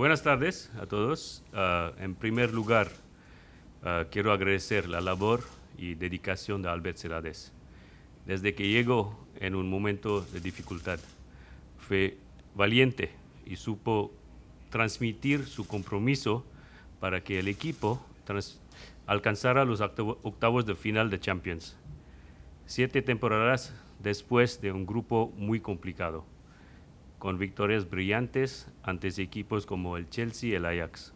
buenas tardes a todos. Uh, en primer lugar, uh, quiero agradecer la labor y dedicación de Albert Celades. Desde que llegó en un momento de dificultad, fue valiente y supo transmitir su compromiso para que el equipo alcanzara los octavos de final de Champions. Siete temporadas después de un grupo muy complicado con victorias brillantes ante equipos como el Chelsea y el Ajax.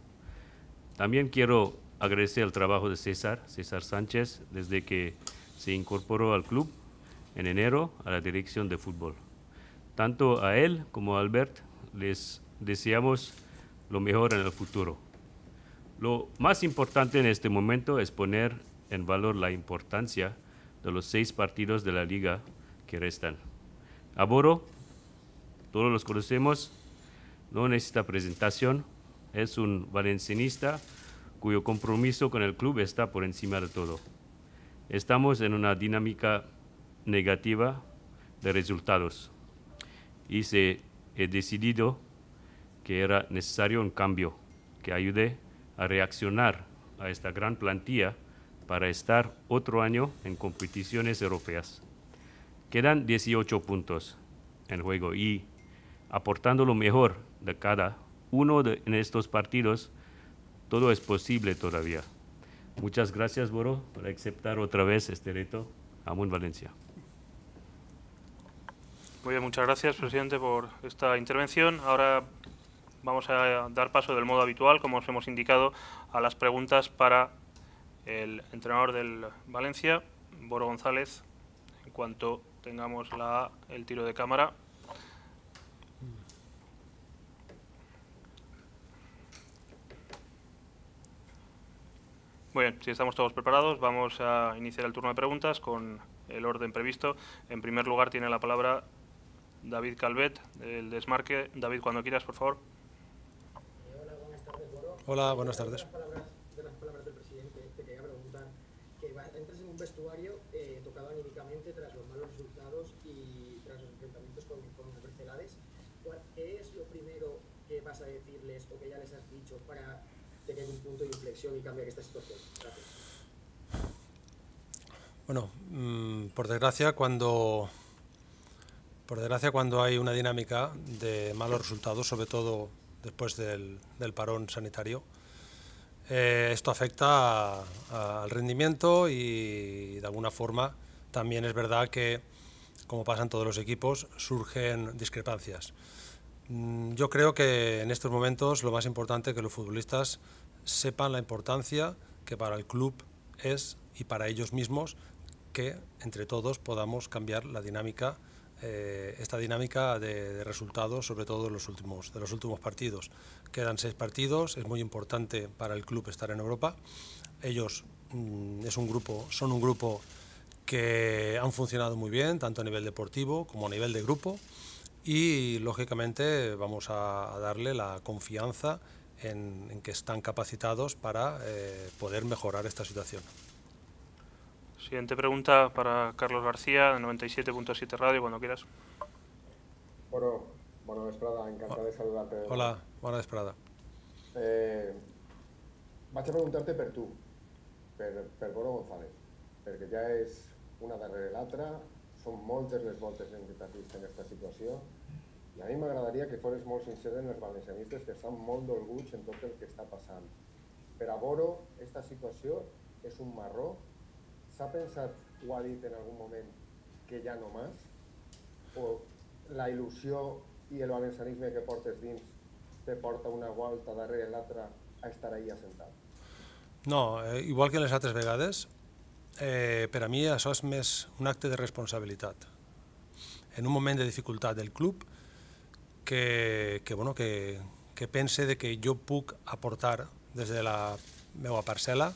También quiero agradecer el trabajo de César, César Sánchez, desde que se incorporó al club en enero a la dirección de fútbol. Tanto a él como a Albert les deseamos lo mejor en el futuro. Lo más importante en este momento es poner en valor la importancia de los seis partidos de la liga que restan. Aboro todos los conocemos, no necesita presentación, es un valencianista cuyo compromiso con el club está por encima de todo. Estamos en una dinámica negativa de resultados y se he decidido que era necesario un cambio que ayude a reaccionar a esta gran plantilla para estar otro año en competiciones europeas. Quedan 18 puntos en juego y aportando lo mejor de cada uno de, en estos partidos, todo es posible todavía. Muchas gracias, Boro, por aceptar otra vez este reto. Amun Valencia. Muy bien, muchas gracias, presidente, por esta intervención. Ahora vamos a dar paso del modo habitual, como os hemos indicado, a las preguntas para el entrenador del Valencia, Boro González, en cuanto tengamos la, el tiro de cámara. Muy bien, si estamos todos preparados, vamos a iniciar el turno de preguntas con el orden previsto. En primer lugar tiene la palabra David Calvet, del Desmarque. David, cuando quieras, por favor. Hola, buenas tardes, Boro. Hola, buenas tardes. De las palabras, del presidente, te quería preguntar que entras en un vestuario eh, tocado anímicamente tras los malos resultados y tras los enfrentamientos con, con los Bercelades. ¿Qué es lo primero que vas a decirles o que ya les has dicho para tener un punto de inflexión y cambiar esta situación? Gracias. Bueno, mmm, por desgracia, cuando por desgracia, cuando hay una dinámica de malos resultados, sobre todo después del, del parón sanitario, eh, esto afecta al rendimiento y de alguna forma también es verdad que, como pasa en todos los equipos, surgen discrepancias. Mm, yo creo que en estos momentos lo más importante es que los futbolistas sepan la importancia que para el club es y para ellos mismos que entre todos podamos cambiar la dinámica, eh, esta dinámica de, de, resultados, sobre todo de los, últimos, de los últimos partidos. Quedan seis partidos, es muy importante para el club estar en Europa. Ellos mm, es un grupo, son un grupo que han funcionado muy bien, tanto a nivel deportivo como a nivel de grupo y lógicamente vamos a, a darle la confianza en, en, que están capacitados para eh, poder mejorar esta situación. Siguiente pregunta para Carlos García, de 97.7 Radio, cuando quieras. Bueno, bona vesprada, encantat oh. de saludar-te. Hola, bona vesprada. Eh, vaig a preguntar-te per tu, per, per Boro González, perquè ja és una darrere l'altra, són moltes les voltes en què t'has en aquesta situació, i a mi m'agradaria que fores molt sincer en els valencianistes que estan molt dolguts en tot el que està passant. Per a Boro, aquesta situació és un marró. S'ha pensat, o ha dit en algun moment, que ja no més? O la il·lusió i el valencianisme que portes dins te porta una volta darrere l'altra a estar ahí assentat? No, eh, igual que les altres vegades, eh, per a mi això és més un acte de responsabilitat. En un moment de dificultat del club, que, que, bueno, que, que pense de que jo puc aportar des de la meva parcel·la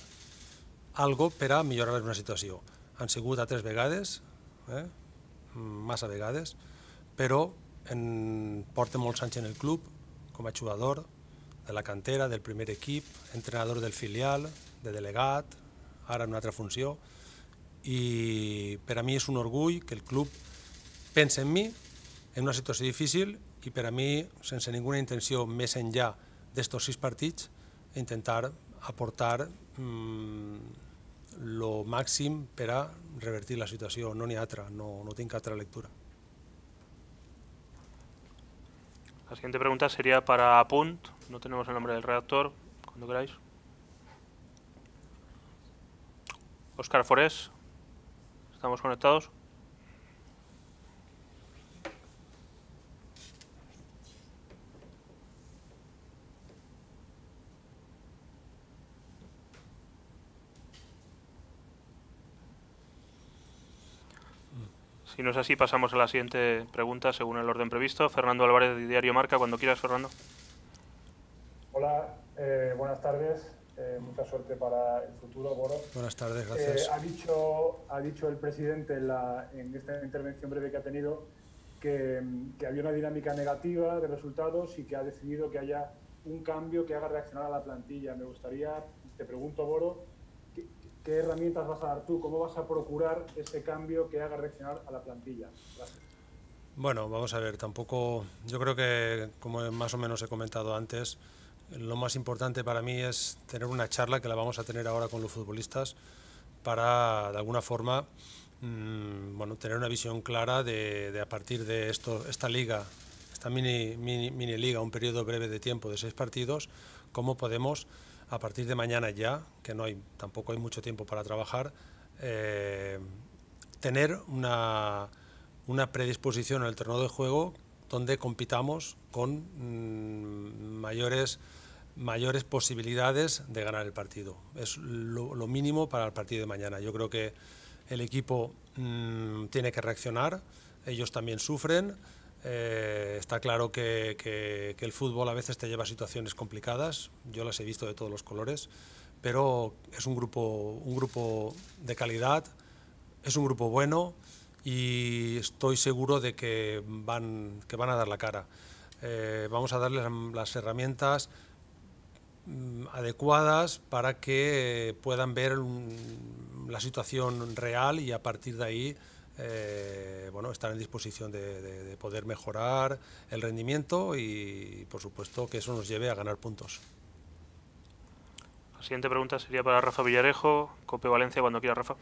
algo per a millorar una situació. Han sigut altres vegades, eh? massa vegades, però en, porta molts anys en el club com a jugador de la cantera, del primer equip, entrenador del filial, de delegat, ara en una altra funció, i per a mi és un orgull que el club pense en mi en una situació difícil i per a mi, sense ninguna intenció més enllà d'estos sis partits intentar aportar mm, lo màxim per a revertir la situació. No n'hi ha altra, no, no tinc altra lectura. La siguiente pregunta sería para Apunt. No tenemos el nombre del redactor. Cuando queráis. Oscar Forés. ¿Estamos conectados? Si no es así, pasamos a la siguiente pregunta según el orden previsto. Fernando Álvarez de Diario Marca, cuando quieras, Fernando. Hola, eh, buenas tardes. Eh, mucha suerte para el futuro, Boro. Buenas tardes, Eh, gracias. ha, dicho, ha dicho el presidente en, la- en esta intervención breve que ha tenido que, que había una dinámica negativa de resultados y que ha decidido que haya un cambio que haga reaccionar a la plantilla. Me gustaría, te pregunto, Boro, ¿qué, qué herramientas vas a dar tú? ¿Cómo vas a procurar ese cambio que haga reaccionar a la plantilla? Gracias. Bueno, vamos a ver, tampoco, yo creo que, como más o menos he comentado antes, lo más importante para mí es tener una charla que la vamos a tener ahora con los futbolistas para, de alguna forma, mm, bueno, tener una visión clara de, a partir de esto, esta liga, esta mini, mini, mini liga, un periodo breve de tiempo de seis partidos, cómo podemos, a partir de mañana ya, que no hay, tampoco hay mucho tiempo para trabajar, eh, tener una, una predisposición en el terreno de juego donde compitamos con mm, mayores, mayores posibilidades de ganar el partido. Es lo, lo mínimo para el partido de mañana. Yo creo que el equipo mm, tiene que reaccionar, ellos también sufren. eh, está claro que, que- que el fútbol a veces te lleva a situaciones complicadas, yo las he visto de todos los colores, pero es un grupo, un grupo de calidad, es un grupo bueno y estoy seguro de que van, que van a dar la cara. Eh, vamos a darles las herramientas adecuadas para que puedan ver mm, la situación real y a partir de ahí eh, bueno, estar en disposición de, de- de poder mejorar el rendimiento y por supuesto que eso nos lleve a ganar puntos. La siguiente pregunta sería para Rafa Villarejo, Cope Valencia, cuando quiera, Rafa.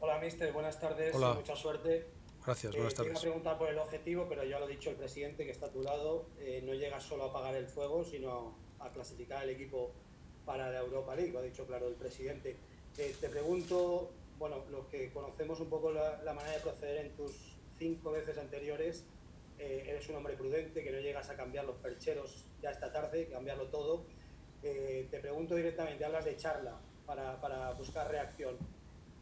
Hola, mister. Buenas tardes. Hola. Mucha suerte. Gracias, Eh, buenas te iba a tardes. preguntar por el objetivo, pero ya lo ha dicho el presidente que está a tu lado. Eh, no llega solo a apagar el fuego, sino a clasificar al equipo para la Europa League, lo ha dicho claro el presidente. Eh, te pregunto, bueno, los que conocemos un poco la, manera de proceder en tus cinco veces anteriores, eh, eres un hombre prudente, que no llegas a cambiar los percheros ya esta tarde, cambiarlo todo. Eh, te pregunto directamente, hablas de charla para, para buscar reacción.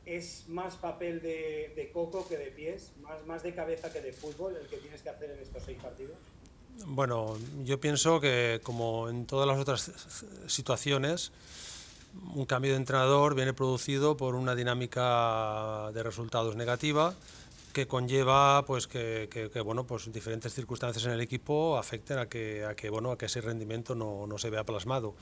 ¿Es más papel de, de coco que de pies? Más, ¿Más de cabeza que de fútbol el que tienes que hacer en estos seis partidos? Bueno, yo pienso que como en todas las otras situaciones, un cambio de entrenador viene producido por una dinámica de resultados negativa que conlleva pues que, bueno pues diferentes circunstancias en el equipo afecten a que a que bueno a que ese rendimiento no, no se vea plasmado.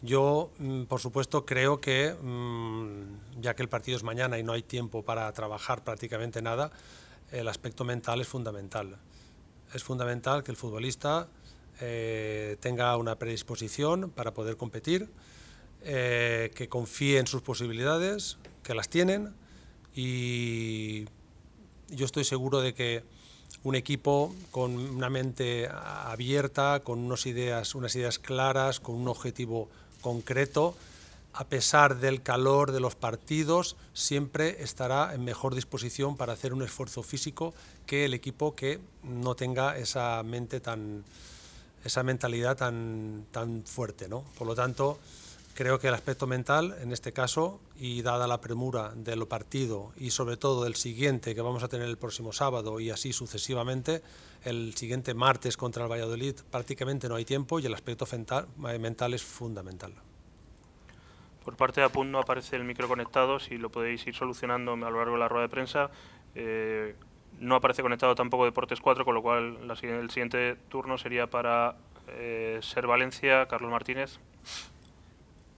Yo, mm, por supuesto, creo que, mm, ya que el partido es mañana y no hay tiempo para trabajar prácticamente nada, el aspecto mental es fundamental. Es fundamental que el futbolista eh, tenga una predisposición para poder competir, eh, que confíe en sus posibilidades, que las tienen y yo estoy seguro de que un equipo con una mente abierta, con unas ideas, unas ideas claras, con un objetivo concreto, a pesar del calor de los partidos, siempre estará en mejor disposición para hacer un esfuerzo físico que el equipo que no tenga esa mente tan, esa mentalidad tan, tan fuerte. ¿no? Por lo tanto, creo que el aspecto mental, en este caso, y dada la premura del partido y sobre todo del siguiente que vamos a tener el próximo sábado y así sucesivamente, el siguiente martes contra el Valladolid prácticamente no hay tiempo y el aspecto fenta- mental es fundamental. Por parte de Apunt no aparece el micro conectado, si lo podéis ir solucionando a lo largo de la rueda de prensa. Eh, no aparece conectado tampoco Deportes 4, con lo cual la el siguiente turno sería para eh, Ser Valencia, Carlos Martínez.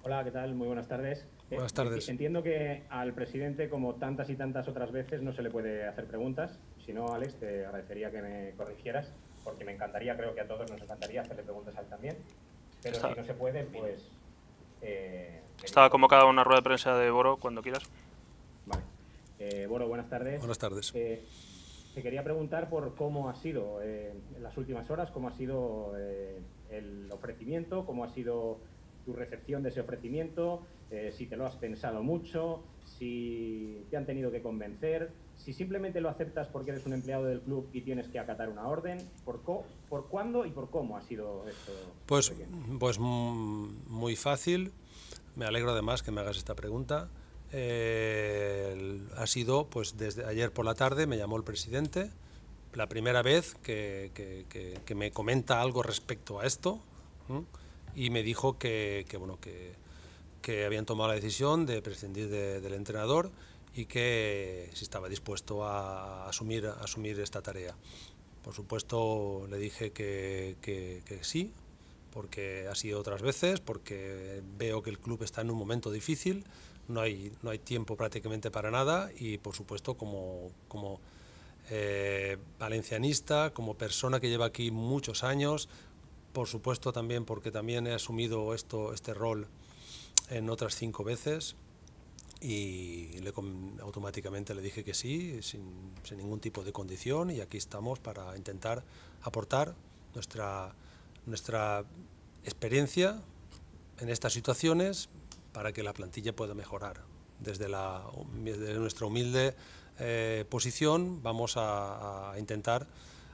Hola, ¿qué tal? Muy buenas tardes. Eh, Buenas tardes. Entiendo que al presidente, como tantas y tantas otras veces, no se le puede hacer preguntas. Si no, Alex, te agradecería que me corrigieras, porque me encantaría, creo que a todos nos encantaría hacerle preguntas a él también. Pero si no se puede, pues... Eh, Estaba convocada una rueda de prensa de Boro, cuando quieras. Vale. Eh, Boro, buenas tardes. Buenas tardes. Eh, te quería preguntar por cómo ha sido eh, en las últimas horas, cómo ha sido el ofrecimiento, cómo ha sido tu recepción de ese ofrecimiento, si te lo has pensado mucho, si te han tenido que convencer, si simplemente lo aceptas porque eres un empleado del club y tienes que acatar una orden, ¿por, por cuándo y por cómo ha sido esto? Pues, pues muy fácil. Me alegro además que me hagas esta pregunta. ha sido, pues desde ayer por la tarde me llamó el presidente, la primera vez que, que, me comenta algo respecto a esto, y me dijo que, bueno, que habían tomado la decisión de prescindir del entrenador y que si estaba dispuesto a asumir, asumir esta tarea. Por supuesto le dije que, que, sí, porque ha sido otras veces, porque veo que el club está en un momento difícil, no hay, no hay tiempo prácticamente para nada y por supuesto como, como eh, valencianista, como persona que lleva aquí muchos años, por supuesto también porque también he asumido esto, este rol en otras cinco veces y le, automáticamente le dije que sí, sin, sin, ningún tipo de condición y aquí estamos para intentar aportar nuestra, nuestra experiencia en estas situaciones para que la plantilla pueda mejorar. Desde, nuestra humilde eh, posición vamos a, a, intentar,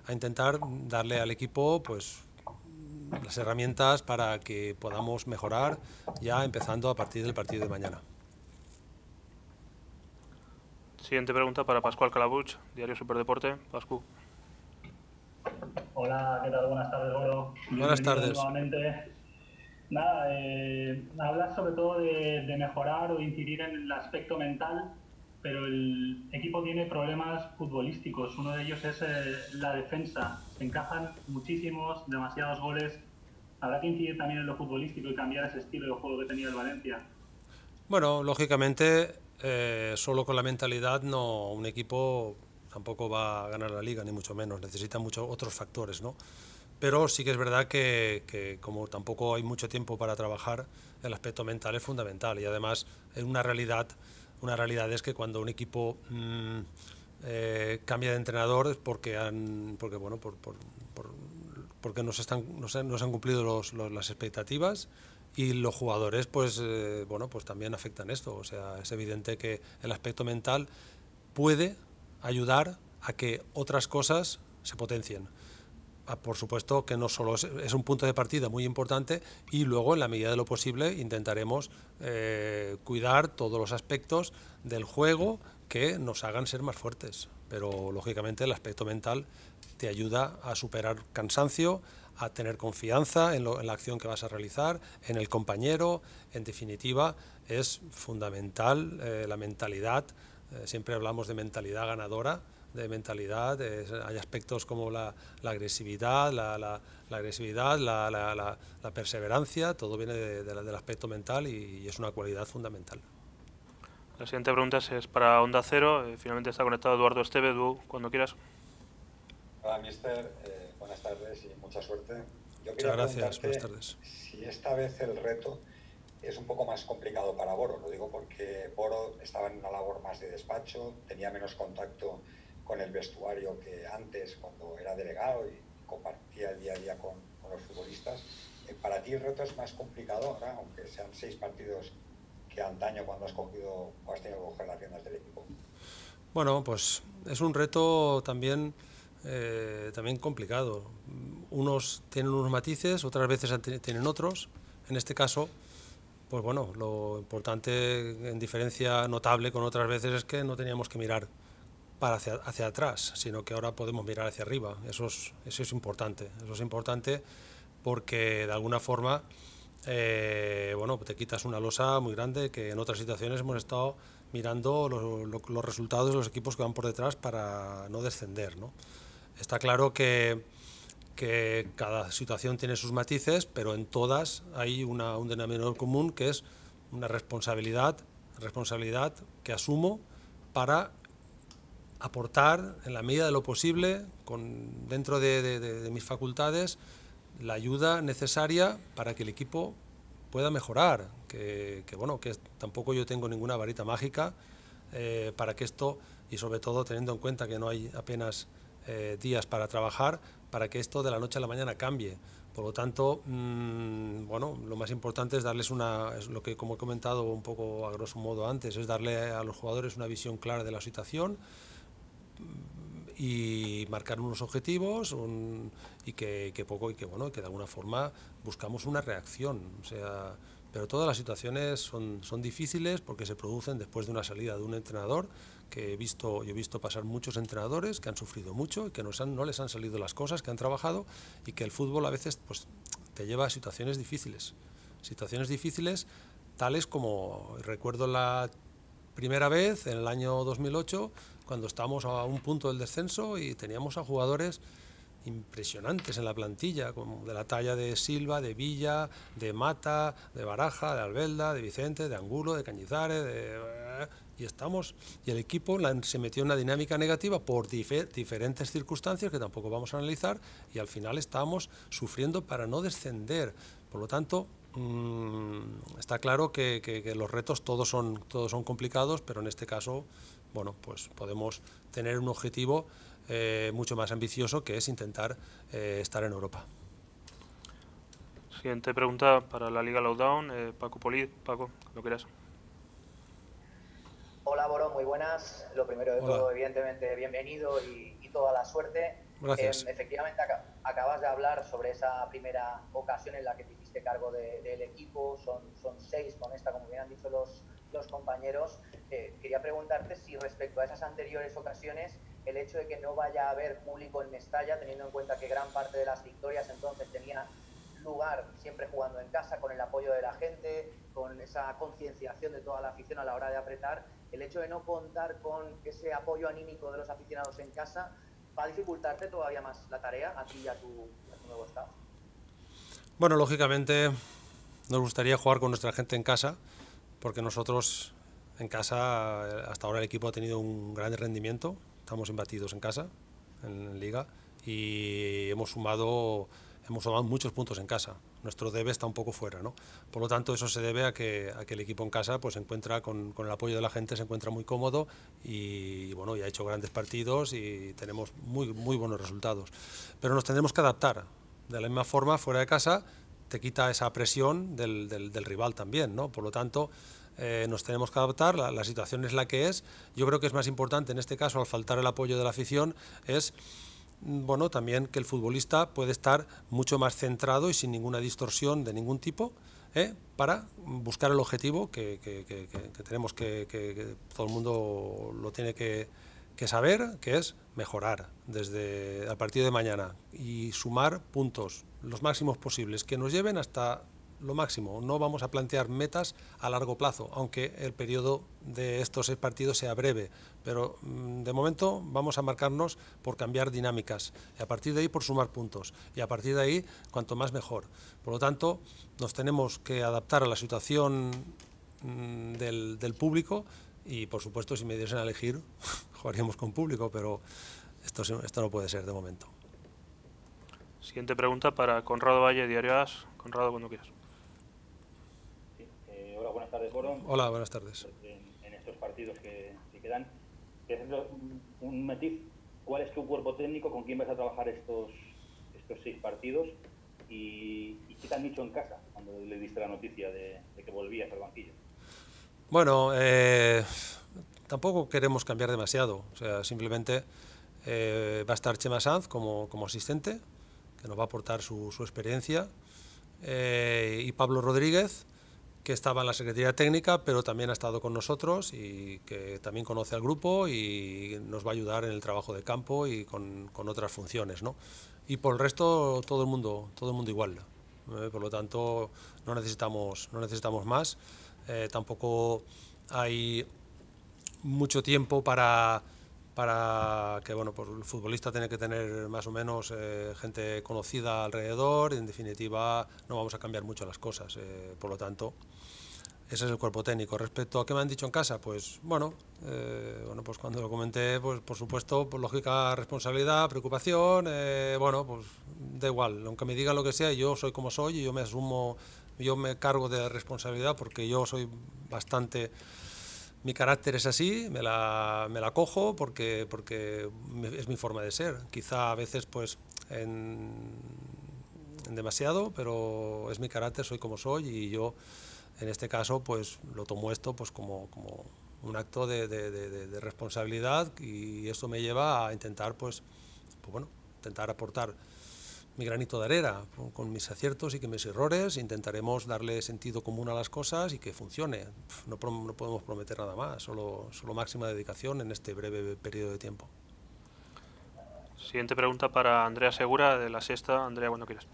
a intentar darle al equipo pues, las herramientas para que podamos mejorar ya empezando a partir del partido de mañana. Siguiente pregunta para Pascual Calabuch, Diario Superdeporte. Pascu. Hola, ¿qué tal? Buenas tardes, Goro. Buenas tardes. Nuevamente. Nada, eh, hablas sobre todo de, de, mejorar o incidir en el aspecto mental, pero el equipo tiene problemas futbolísticos. Uno de ellos es eh, la defensa. Se encajan muchísimos, demasiados goles. Habrá que incidir también en lo futbolístico y cambiar ese estilo de juego que tenía el Valencia. Bueno, lógicamente eh, solo con la mentalidad no un equipo tampoco va a ganar la liga ni mucho menos necesita muchos otros factores no pero sí que es verdad que, como tampoco hay mucho tiempo para trabajar el aspecto mental es fundamental y además es una realidad una realidad es que cuando un equipo mm, eh, cambia de entrenador es porque han porque bueno por, porque nos están nos han, cumplido las expectativas y los jugadores pues eh, bueno pues también afectan esto. O sea es evidente que el aspecto mental puede ayudar a que otras cosas se potencien. Ah, por supuesto que no solo es, un punto de partida muy importante y luego en la medida de lo posible intentaremos eh, cuidar todos los aspectos del juego que nos hagan ser más fuertes. Pero lógicamente el aspecto mental te ayuda a superar cansancio a tener confianza en, la acción que vas a realizar, en el compañero, en definitiva es fundamental eh, la mentalidad, siempre hablamos de mentalidad ganadora, de mentalidad, hay aspectos como la, agresividad, la, agresividad, la, perseverancia, todo viene del aspecto mental y, es una cualidad fundamental. La siguiente pregunta es para Onda Cero, eh, finalmente está conectado Eduardo Esteve, cuando quieras. Hola, mister buenas tardes y mucha suerte. Yo Muchas gracias, buenas tardes. Si esta vez el reto es un poco más complicado para Boro, lo digo porque Boro estaba en una labor más de despacho, tenía menos contacto con el vestuario que antes cuando era delegado y compartía el día a día con, los futbolistas. Eh, para ti el reto es más complicado ahora, aunque sean seis partidos que antaño cuando has cogido o has tenido que coger las riendas del equipo. Bueno, pues es un reto también eh, también complicado. Unos tienen unos matices, otras veces tienen otros. En este caso, pues bueno, lo importante en diferencia notable con otras veces es que no teníamos que mirar para hacia, atrás, sino que ahora podemos mirar hacia arriba. Eso es, eso es importante. Eso es importante porque de alguna forma eh, bueno, te quitas una losa muy grande que en otras situaciones hemos estado mirando los resultados de los equipos que van por detrás para no descender. ¿no? Está claro que, que cada situación tiene sus matices, pero en todas hay una, un denominador común que es una responsabilidad, responsabilidad que asumo para aportar en la medida de lo posible, con, dentro de, mis facultades, la ayuda necesaria para que el equipo pueda mejorar, que, bueno, que tampoco yo tengo ninguna varita mágica eh, para que esto, y sobre todo teniendo en cuenta que no hay apenas eh, días para trabajar, para que esto de la noche a la mañana cambie. Por lo tanto, mm, bueno, lo más importante es darles una, es lo que como he comentado un poco a grosso modo antes, es darle a los jugadores una visión clara de la situación, y marcar unos objetivos y que, poco y que bueno que de alguna forma buscamos una reacción o sea pero todas las situaciones son, son difíciles porque se producen después de una salida de un entrenador que he visto yo he visto pasar muchos entrenadores que han sufrido mucho y que no, han, no les han salido las cosas que han trabajado y que el fútbol a veces pues te lleva a situaciones difíciles. Situaciones difíciles tales como recuerdo la primera vez en el año 2008 cuando estábamos a un punto del descenso y teníamos a jugadores impresionantes en la plantilla, como de la talla de Silva, de Villa, de Mata, de Baraja, de Albelda, de Vicente, de Angulo, de Cañizares, de... y estamos y el equipo se metió en una dinámica negativa por diferentes circunstancias que tampoco vamos a analizar y al final estábamos sufriendo para no descender. Por lo tanto, mm, está claro que, que, los retos todos son, todos son complicados, pero en este caso bueno, pues podemos tener un objetivo eh, mucho más ambicioso que es intentar eh, estar en Europa. Siguiente pregunta para la Liga Lowdown, eh, Paco Polid. Paco, lo quieras. Hola, Boro, muy buenas. Lo primero de todo, evidentemente, bienvenido y, toda la suerte. Gracias. Em, efectivamente, acabas de hablar sobre esa primera ocasión en la que te hiciste cargo del equipo. Son, son seis con esta, como bien han dicho los, los compañeros. Eh, quería preguntarte si respecto a esas anteriores ocasiones, el hecho de que no vaya a haber público en Mestalla, teniendo en cuenta que gran parte de las victorias entonces tenía lugar siempre jugando en casa, con el apoyo de la gente, con esa concienciación de toda la afición a la hora de apretar, el hecho de no contar con ese apoyo anímico de los aficionados en casa, ¿va a dificultarte todavía más la tarea a ti y a tu, a tu nuevo estado? Bueno, lógicamente nos gustaría jugar con nuestra gente en casa, porque nosotros en casa, eh, hasta ahora el equipo ha tenido un gran rendimiento, estamos imbatidos en casa, en, liga, y hemos sumado, hemos sumado muchos puntos en casa. Nuestro debe está un poco fuera, ¿no? Por lo tanto, eso se debe a que, a que el equipo en casa pues, se encuentra con, con, el apoyo de la gente, se encuentra muy cómodo y, bueno, y ha hecho grandes partidos y tenemos muy, muy buenos resultados. Pero nos tendremos que adaptar. De la misma forma, fuera de casa, te quita esa presión del, del, del rival también, ¿no? Por lo tanto, eh, nos tenemos que adaptar, la, situación es la que es. Yo creo que es más importante en este caso, al faltar el apoyo de la afición, es mm, bueno, también que el futbolista puede estar mucho más centrado y sin ninguna distorsión de ningún tipo ¿eh? para buscar el objetivo que, tenemos que, todo el mundo lo tiene que, saber, que es mejorar desde a partir de mañana y sumar puntos los máximos posibles que nos lleven hasta lo máximo. No vamos a plantear metas a largo plazo, aunque el periodo de estos seis partidos sea breve. Pero mm, de momento vamos a marcarnos por cambiar dinámicas y a partir de ahí por sumar puntos. Y a partir de ahí, cuanto más mejor. Por lo tanto, nos tenemos que adaptar a la situación mm, del, público y, por supuesto, si me diesen a elegir, jugaríamos con público, pero esto, esto no puede ser de momento. Siguiente pregunta para Conrado Valle, Diario As. Conrado, cuando quieras tardes, Boro. Hola, buenas tardes. En, estos partidos que, quedan, un matiz, ¿cuál es tu cuerpo técnico? ¿Con quién vas a trabajar estos, estos seis partidos? Y, qué te han dicho en casa cuando le diste la noticia de, que volvías al banquillo? Bueno, eh, tampoco queremos cambiar demasiado. O sea, simplemente eh, va a estar Chema Sanz como, como asistente, que nos va a aportar su, su experiencia, eh, y Pablo Rodríguez, que estaba en la Secretaría Técnica, pero también ha estado con nosotros y que también conoce al grupo y nos va a ayudar en el trabajo de campo y con, con otras funciones. ¿no? Y por el resto, todo el mundo, todo el mundo igual. ¿eh? por lo tanto, no necesitamos, no necesitamos más. Eh, tampoco hay mucho tiempo para para que bueno, pues el futbolista tiene que tener más o menos eh, gente conocida alrededor y en definitiva no vamos a cambiar mucho las cosas. por lo tanto, Ese es el cuerpo técnico. Respecto a qué me han dicho en casa, pues bueno, eh, bueno pues cuando lo comenté, pues por supuesto, por lógica, responsabilidad, preocupación, eh, bueno, pues da igual, aunque me digan lo que sea, yo soy como soy y yo me asumo, yo me cargo de responsabilidad porque yo soy bastante mi carácter es así, me la, me la cojo porque, porque es mi forma de ser. Quizá a veces pues en, demasiado, pero es mi carácter, soy como soy y yo en este caso pues lo tomo esto pues como, como un acto de, responsabilidad y esto me lleva a intentar pues, pues bueno, intentar aportar mi granito de arena con mis aciertos y que mis errores intentaremos darle sentido común a las cosas y que funcione no, no podemos prometer nada más solo, solo máxima dedicación en este breve periodo de tiempo Siguiente pregunta para Andrea Segura de la Sexta. Andrea, cuando quieras.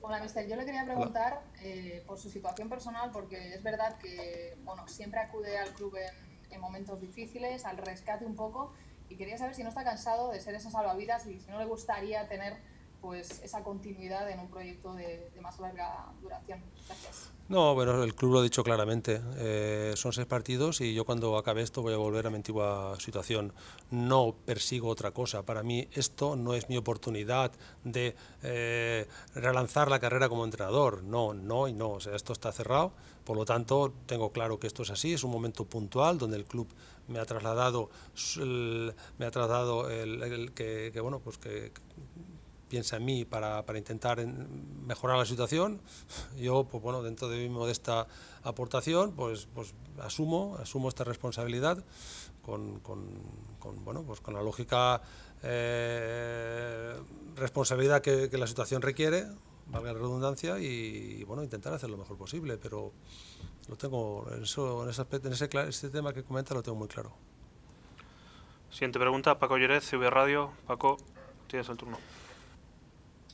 Hola, mister. Yo le quería preguntar eh, por su situación personal, porque es verdad que bueno, siempre acude al club en, en, momentos difíciles, al rescate un poco, y quería saber si no está cansado de ser esa salvavidas y si no le gustaría tener pues esa continuidad en un proyecto de, más larga duración. Gracias. No, bueno, el club lo ha dicho claramente. Eh, son seis partidos y yo cuando acabe esto voy a volver a mi antigua situación. No persigo otra cosa. Para mí esto no es mi oportunidad de eh, relanzar la carrera como entrenador. No, no y no. O esto está cerrado. Por lo tanto, tengo claro que esto es así. Es un momento puntual donde el club me ha trasladado, me ha trasladado el, que, bueno, pues que piensa en mí para, para, intentar mejorar la situación. Yo, pues bueno, dentro de mi modesta aportación, pues, pues asumo, asumo esta responsabilidad con, con, bueno, pues con la lógica eh, responsabilidad que, la situación requiere, valga la redundancia, y, bueno, intentar hacer lo mejor posible, pero lo tengo, en, eso, en, ese, aspecto, en ese, ese tema que comenta lo tengo muy claro. Siguiente pregunta, Paco Lloret, CV Radio. Paco, tienes el turno.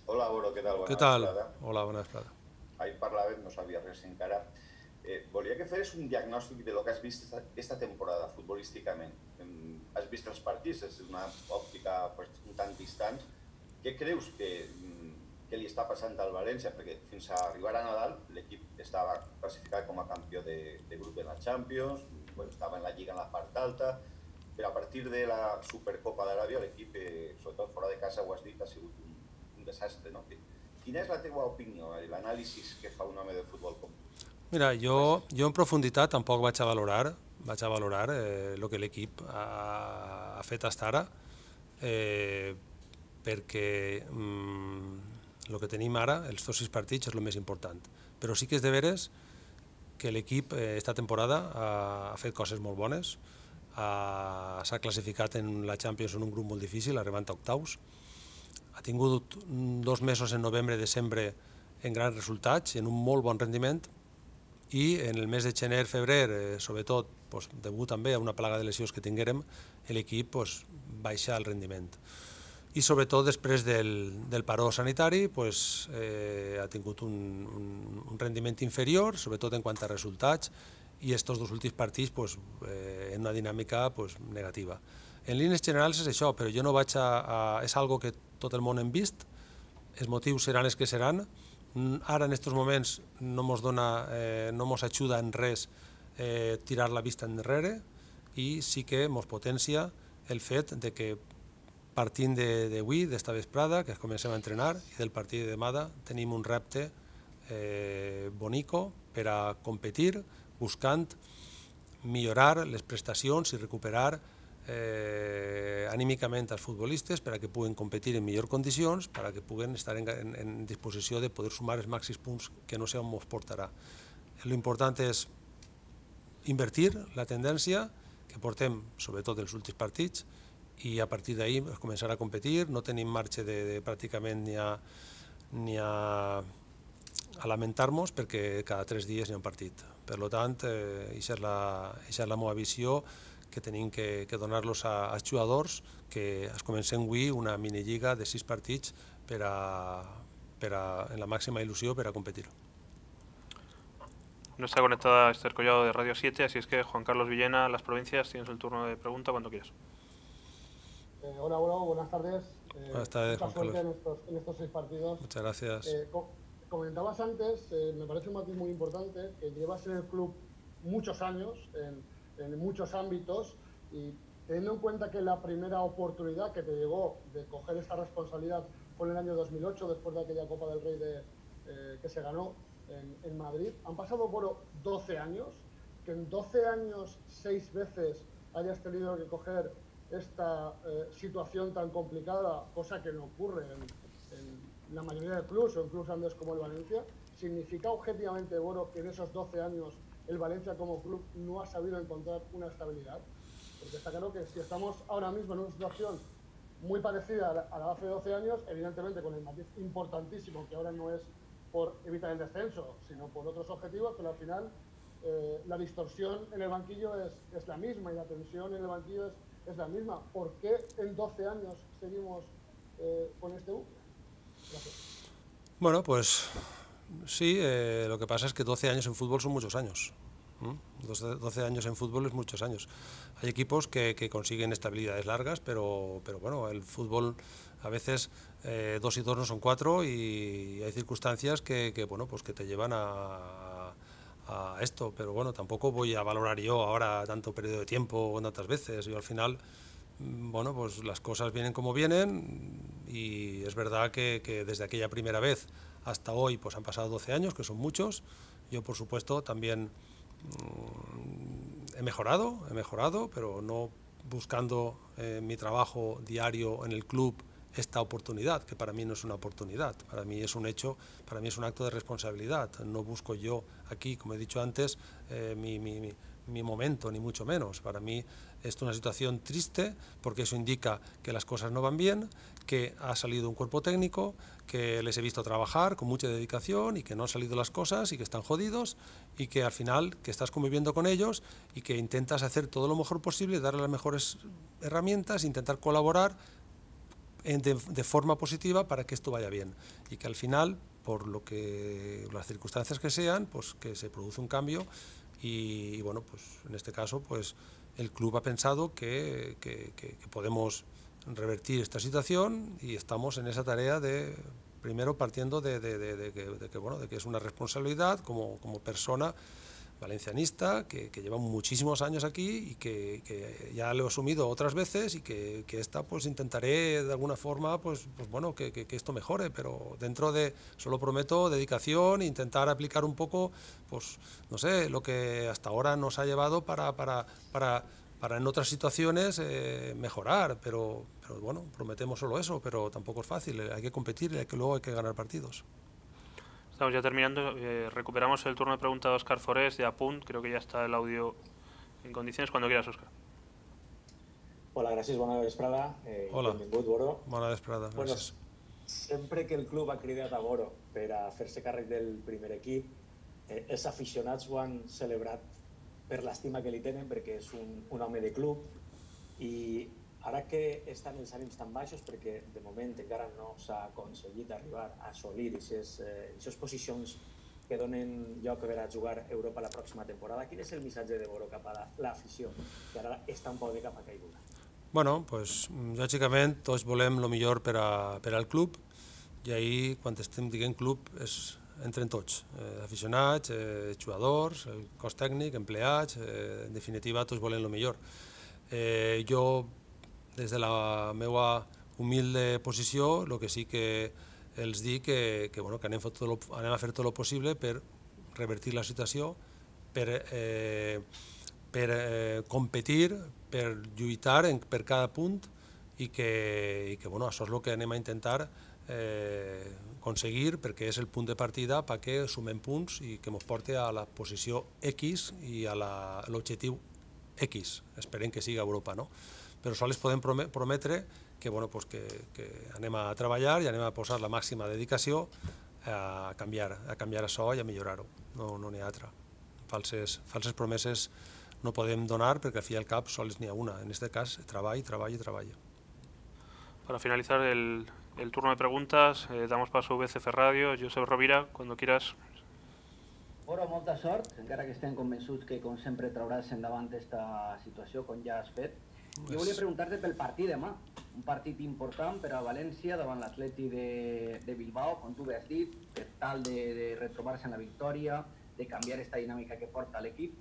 Hola, Boro, què tal? Bona què tal? Vesprada. Hola, bona vesprada. Ahir parlàvem, no sabia res encara. Eh, volia que fes un diagnòstic de lo que has vist esta, esta temporada futbolísticament. Has vist els partits, és una òptica pues, un tant distant. Què creus que, que li està passant al València? Perquè fins a arribar a Nadal l'equip estava classificat com a campió de, de grup en la Champions, bueno, estava en la Lliga en la part alta, però a partir de la Supercopa d'Aràbia l'equip, eh, sobretot fora de casa, ho has dit, ha sigut desastre, no? Quina és la teva opinió, l'anàlisi que fa un home de futbol com tu? Mira, jo, jo en profunditat tampoc vaig a valorar vaig a valorar eh, que l'equip ha, ha fet fins ara eh, perquè mm, que tenim ara, els dos sis partits, és el més important. Però sí que és de veres que l'equip eh, esta temporada ha, ha fet coses molt bones, s'ha classificat en la Champions en un grup molt difícil, arribant a octaus, ha tingut dos mesos en novembre i desembre en grans resultats, en un molt bon rendiment, i en el mes de gener, febrer, eh, sobretot, pues, degut també a una plaga de lesions que tinguérem, l'equip pues, baixa el rendiment. I sobretot després del, del paró sanitari pues, eh, ha tingut un, un, un rendiment inferior, sobretot en quant a resultats, i aquests dos últims partits pues, eh, en una dinàmica pues, negativa. En línies generals és això, però jo no vaig a... a és algo que tot el món hem vist, els motius seran els que seran, ara en aquests moments no ens dona, eh, no mos ajuda en res eh, tirar la vista enrere i sí que ens potencia el fet de que partint d'avui, d'esta vesprada, que comencem a entrenar, i del partit de demà tenim un repte eh, bonico per a competir, buscant millorar les prestacions i recuperar eh, anímicament als futbolistes per a que puguen competir en millors condicions, per a que puguen estar en, en, en disposició de poder sumar els màxims punts que no sé on ens portarà. L'important és invertir la tendència que portem, sobretot els últims partits, i a partir d'ahir començar a competir, no tenim marge de, de pràcticament ni a, ni a, a lamentar-nos perquè cada tres dies hi ha un partit. Per tant, eh, això és la, és la meva visió, que tenim que, que donar-los als jugadors que es comencem avui una minilliga de sis partits per a, per a, en la màxima il·lusió per a competir. No está conectada Esther Collado de Radio 7, así es que Juan Carlos Villena, las provincias, tienes el turno de pregunta cuando quieras. Eh, hola, hola, buenas tardes. Eh, buenas tardes, Juan Carlos. En estos, en estos, seis partidos. Muchas gracias. Eh, comentabas antes, eh, me parece un matiz muy importante, que llevas en el club muchos años, en, en muchos ámbitos, y teniendo en cuenta que la primera oportunidad que te llegó de coger esta responsabilidad fue en el año 2008, después de aquella Copa del Rey de, eh, que se ganó en, en, Madrid, han pasado por 12 años, que en 12 años, seis veces hayas tenido que coger esta eh, situación tan complicada, cosa que no ocurre en, en la mayoría de clubes o en clubes grandes como el Valencia, significa objetivamente, bueno, que en esos 12 años el Valencia como club no ha sabido encontrar una estabilidad. Porque está claro que si estamos ahora mismo en una situación muy parecida a la, hace 12 años, evidentemente con el matiz importantísimo, que ahora no es por evitar el descenso, sino por otros objetivos, pero al final eh, la distorsión en el banquillo es, la misma y la tensión en el banquillo es, es la misma. ¿Por qué en 12 años seguimos eh, con este bucle? Gracias. Bueno, pues sí, eh, lo que pasa es que 12 años en fútbol son muchos años. 12 años en fútbol es muchos años. Hay equipos que, consiguen estabilidades largas, pero, pero, bueno, el fútbol a veces eh, dos y dos no son cuatro y hay circunstancias que, bueno, pues que te llevan a, esto. Pero bueno, tampoco voy a valorar yo ahora tanto periodo de tiempo o tantas veces. Yo al final, mm, bueno, pues las cosas vienen como vienen y es verdad que desde aquella primera vez hasta hoy pues han pasado 12 años, que son muchos. Yo, por supuesto, también he mejorado, he mejorado, pero no buscando eh, mi trabajo diario en el club esta oportunidad, que para mí no es una oportunidad, para mí es un hecho, para mí es un acto de responsabilidad. No busco yo aquí, como he dicho antes, eh, mi, mi, mi, momento, ni mucho menos. Para mí es una situación triste porque eso indica que las cosas no van bien, que ha salido un cuerpo técnico, que les he visto trabajar con mucha dedicación y que no han salido las cosas y que están jodidos y que al final que estás conviviendo con ellos y que intentas hacer todo lo mejor posible, darle las mejores herramientas, intentar colaborar de, forma positiva para que esto vaya bien. Y que al final por lo que las circunstancias que sean pues que se produce un cambio y, bueno pues en este caso pues el club ha pensado que, que, podemos revertir esta situación y estamos en esa tarea de primero partiendo de, de, que, bueno, de que es una responsabilidad como, como persona valencianista que, lleva muchísimos años aquí y que, ya lo he asumido otras veces y que, que esta pues intentaré de alguna forma pues, pues bueno que, esto mejore. Pero dentro de solo prometo dedicación intentar aplicar un poco pues no sé lo que hasta ahora nos ha llevado para, para, para para en otras situaciones eh, mejorar, pero, pero, bueno, prometemos solo eso, pero tampoco es fácil, hay que competir y hay que, luego hay que ganar partidos. Estamos ya terminando, eh, recuperamos el turno de pregunta de Oscar Forés de Apunt, creo que ya está el audio en condiciones, cuando quieras, Oscar. Hola, gràcies, bona vesprada. Eh, Hola, benvingut, Boro. Bona vesprada, gràcies. Bueno, sempre que el club ha cridat a Boro per a fer-se càrrec del primer equip, eh, els aficionats ho han celebrat per l'estima que li tenen, perquè és un, un home de club, i ara que estan els ànims tan baixos, perquè de moment encara no s'ha aconseguit arribar a assolir aquestes eh, posicions que donen lloc a jugar a Europa la pròxima temporada, quin és el missatge de Boro cap a l'afició, que ara està un poc de cap a caiguda? Bueno, pues, lògicament tots volem el millor per, a, per al club i ahir quan estem dient club és entren tots, eh, aficionats, eh, jugadors, el cos tècnic, empleats, eh, en definitiva tots volen el millor. Eh, jo, des de la meva humilde posició, el que sí que els dic que, que, bueno, que anem, tot lo, anem a fer tot el possible per revertir la situació, per, eh, per eh, competir, per lluitar en, per cada punt i que, i que bueno, això és el que anem a intentar eh, aconseguir perquè és el punt de partida perquè sumem punts i que ens porti a la posició X i a l'objectiu X. Esperem que sigui Europa, no? Però sols podem prometre que, bueno, pues que, que anem a treballar i anem a posar la màxima dedicació a canviar, a canviar això i a millorar-ho. No n'hi no ha altra. Falses, falses promeses no podem donar perquè al fi i al cap sols n'hi ha una. En aquest cas, treball, treball i treball. Para finalizar el, el turno de preguntas. Eh, damos paso a VCF Radio. Josep Rovira, cuando quieras. Boro, molta sort, encara que estem convençuts que, com sempre, trauràs endavant aquesta situació, com ja has fet. Jo volia preguntar-te pel partit demà, un partit important per a València davant l'Atleti de, de Bilbao, com tu bé has dit, per tal de, de retrobar-se en la victòria, de canviar aquesta dinàmica que porta l'equip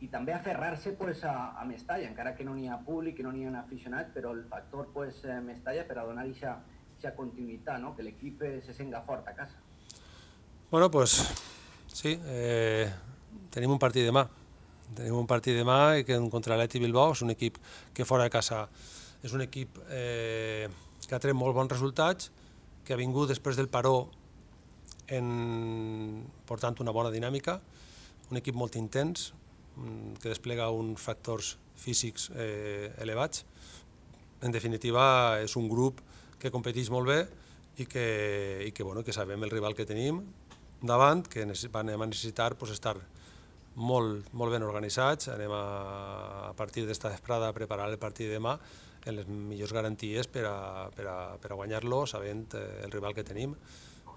i també aferrar-se pues, a, a Mestalla, encara que no n'hi ha públic, que no n'hi ha aficionats, però el factor pues, eh, Mestalla per a donar aquesta continuïtat, no? que l'equip eh, se senga fort a casa. Bueno, pues sí, eh, tenim un partit demà. Tenim un partit demà que contra l'Eti Bilbao és un equip que fora de casa és un equip eh, que ha tret molt bons resultats, que ha vingut després del paró en, portant una bona dinàmica, un equip molt intens, mm, que desplega uns factors físics eh, elevats. En definitiva, és un grup que competeix molt bé i que, i que, bueno, que sabem el rival que tenim davant, que anem a necessitar pues, estar molt, molt ben organitzats, anem a, a partir d'esta vesprada a preparar el partit de demà en les millors garanties per a, per a, per a guanyar-lo, sabent eh, el rival que tenim.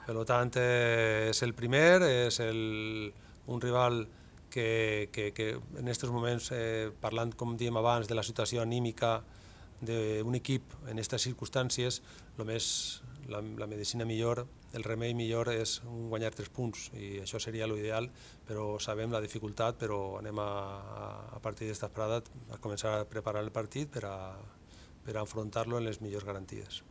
Per tant, eh, és el primer, és el, un rival que, que, que en aquests moments, eh, parlant, com diem abans, de la situació anímica d'un equip en aquestes circumstàncies, lo més, la, la medicina millor, el remei millor és guanyar tres punts i això seria l'ideal, però sabem la dificultat, però anem a, a partir d'esta prada a començar a preparar el partit per a, per a enfrontar-lo en les millors garanties.